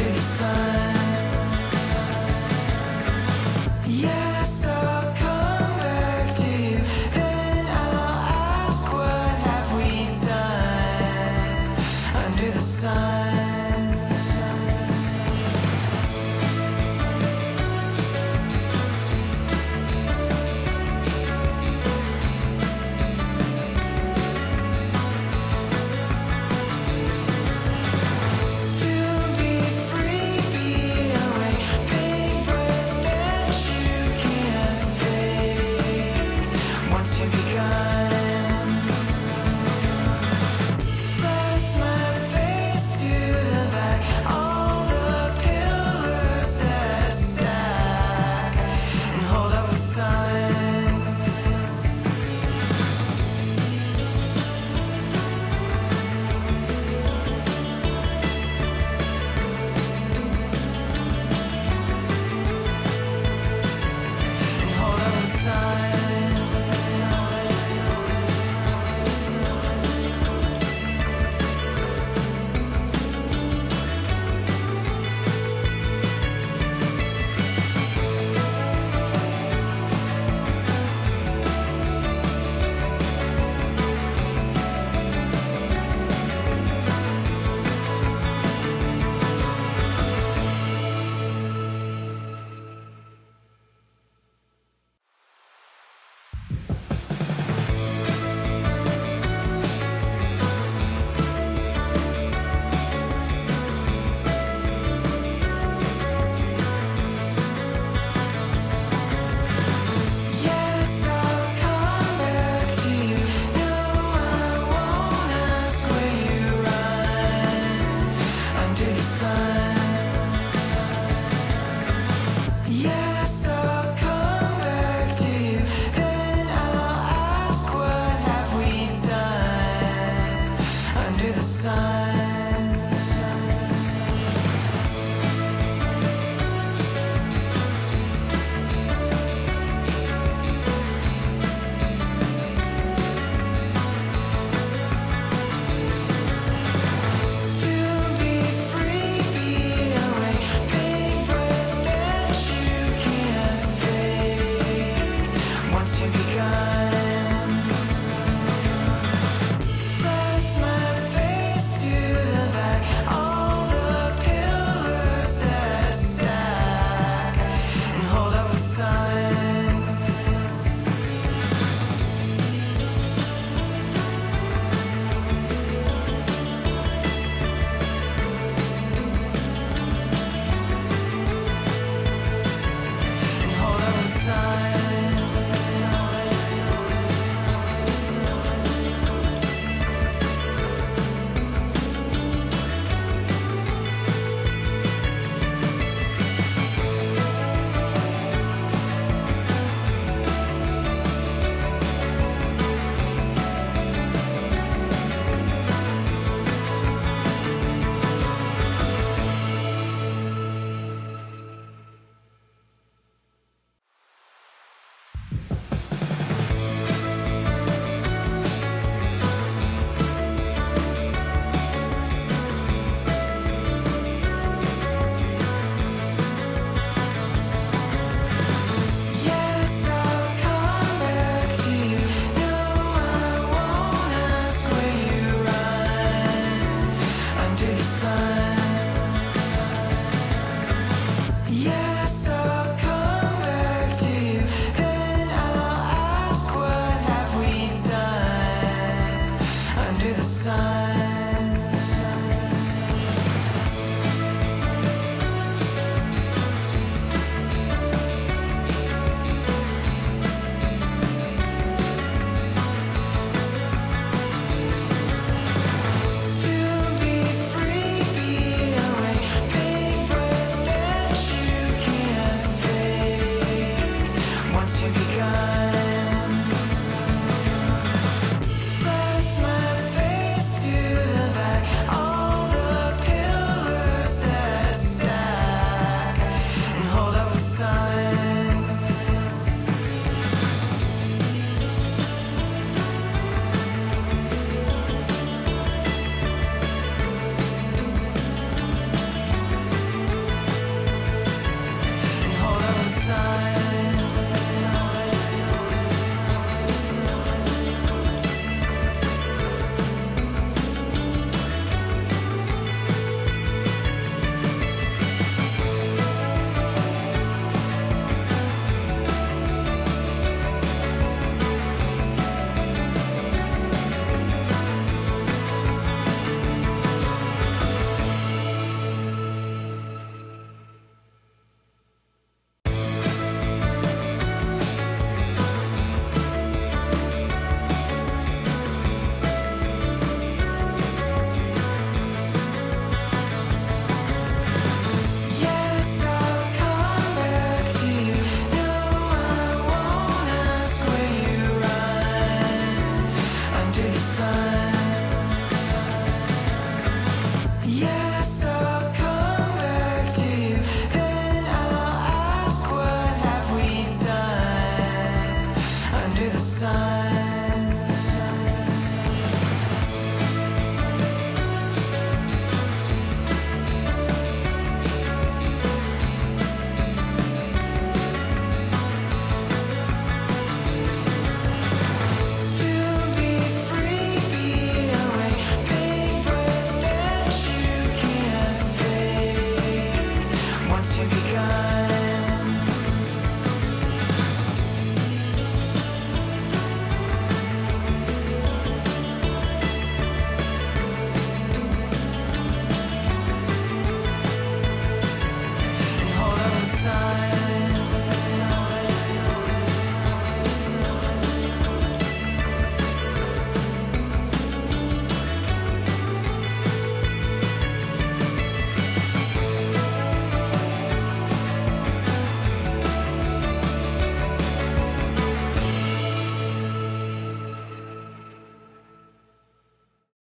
to the sun.